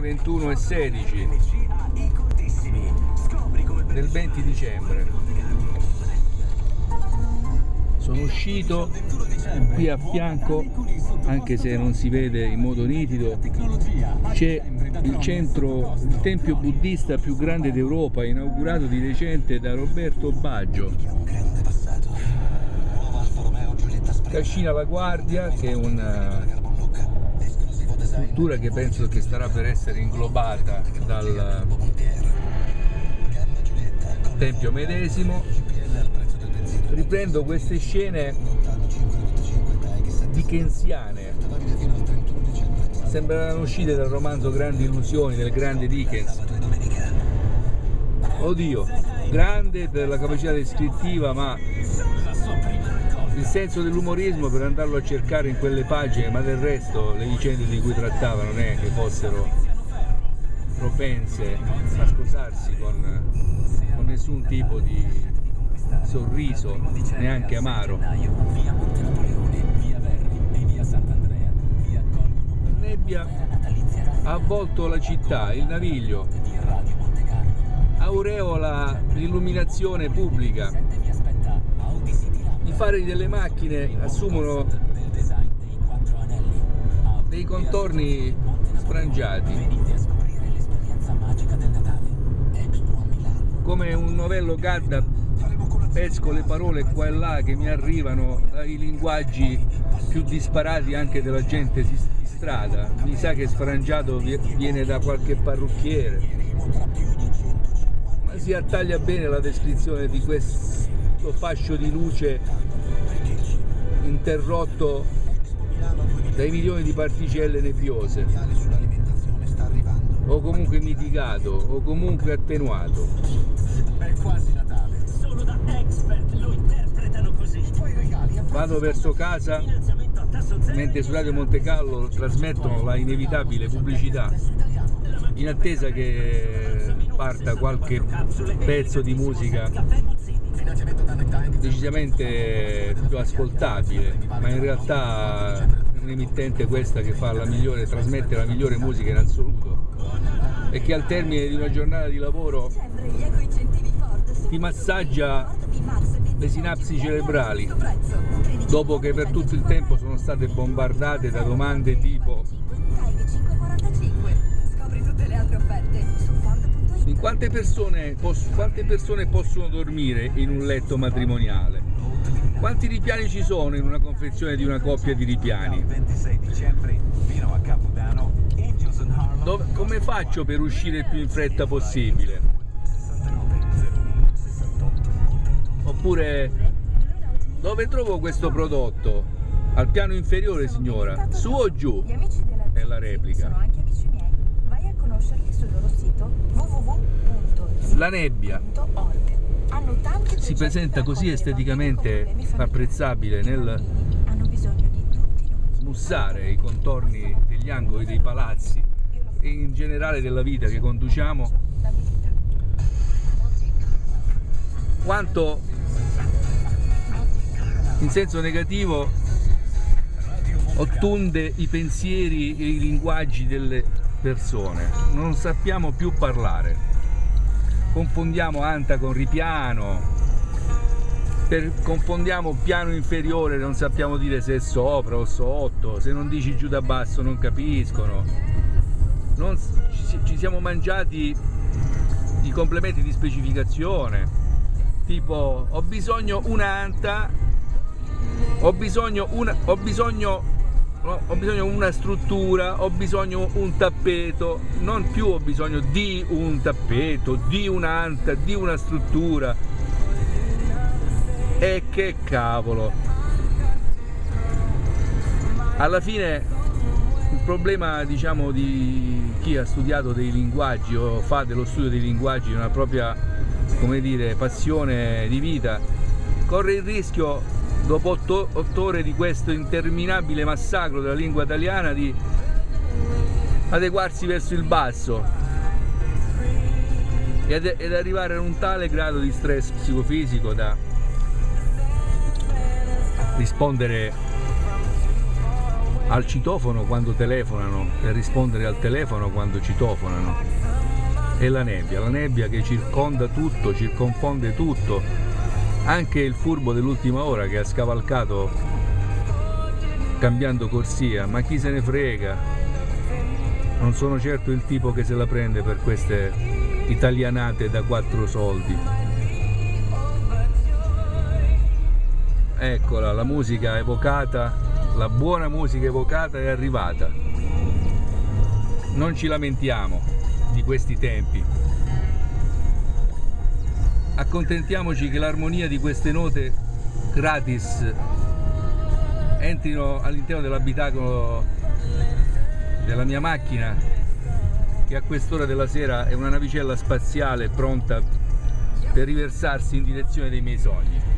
ore 21 e 16 del 20 dicembre. Sono uscito qui a fianco, anche se non si vede in modo nitido, c'è il centro, il tempio buddista più grande d'Europa, inaugurato di recente da Roberto Baggio. Cascina La Guardia, che è una struttura che penso che starà per essere inglobata dal Tempio medesimo. Riprendo queste scene dickensiane, sembrano uscite dal romanzo Grandi illusioni del grande Dickens. Oddio, grande per la capacità descrittiva, ma senso dell'umorismo per andarlo a cercare in quelle pagine, ma del resto le vicende di cui trattava non è che fossero propense a sposarsi con, con nessun tipo di sorriso, neanche amaro. La nebbia ha avvolto la città, il naviglio, aureola l'illuminazione pubblica i fari delle macchine assumono dei contorni sfrangiati. Come un novello Gadda pesco le parole qua e là che mi arrivano dai linguaggi più disparati anche della gente di strada. Mi sa che sfrangiato viene da qualche parrucchiere. Ma si attaglia bene la descrizione di questo fascio di luce interrotto dai milioni di particelle nebbiose o comunque mitigato o comunque attenuato è quasi Natale solo da expert lo interpretano così vado verso casa mentre su Radio Monte Carlo trasmettono la inevitabile pubblicità in attesa che parta qualche pezzo di musica decisamente più ascoltabile, ma in realtà è un'emittente questa che fa la migliore, trasmette la migliore musica in assoluto. E che al termine di una giornata di lavoro ti massaggia le sinapsi cerebrali dopo che per tutto il tempo sono state bombardate da domande tipo quante persone, quante persone possono dormire in un letto matrimoniale? Quanti ripiani ci sono in una confezione di una coppia di ripiani? Dove, come faccio per uscire il più in fretta possibile? Oppure dove trovo questo prodotto? Al piano inferiore signora, su o giù? È la replica. La nebbia. Si presenta così esteticamente apprezzabile nel smussare i contorni degli angoli dei palazzi e in generale della vita che conduciamo. quanto in senso negativo ottunde i pensieri e i linguaggi delle persone. Non sappiamo più parlare confondiamo anta con ripiano. Per, confondiamo piano inferiore non sappiamo dire se è sopra o sotto. Se non dici giù da basso non capiscono. Non, ci, ci siamo mangiati i complementi di specificazione. Tipo ho bisogno un'anta ho bisogno, una, ho bisogno ho bisogno di una struttura, ho bisogno di un tappeto, non più ho bisogno di un tappeto, di un'anta, di una struttura. E che cavolo! Alla fine il problema diciamo di chi ha studiato dei linguaggi o fa dello studio dei linguaggi una propria come dire passione di vita corre il rischio dopo otto, otto ore di questo interminabile massacro della lingua italiana di adeguarsi verso il basso ed, ed arrivare a un tale grado di stress psicofisico da al citofono quando telefonano e rispondere al telefono quando citofonano. E la nebbia, la nebbia che circonda tutto, circonfonde tutto, anche il furbo dell'ultima ora che ha scavalcato cambiando corsia, ma chi se ne frega? Non sono certo il tipo che se la prende per queste italianate da quattro soldi. Eccola, la musica evocata, la buona musica evocata è arrivata. Non ci lamentiamo di questi tempi. Accontentiamoci che l'armonia di queste note gratis entrino all'interno dell'abitacolo della mia macchina che a quest'ora della sera è una navicella spaziale pronta per riversarsi in direzione dei miei sogni.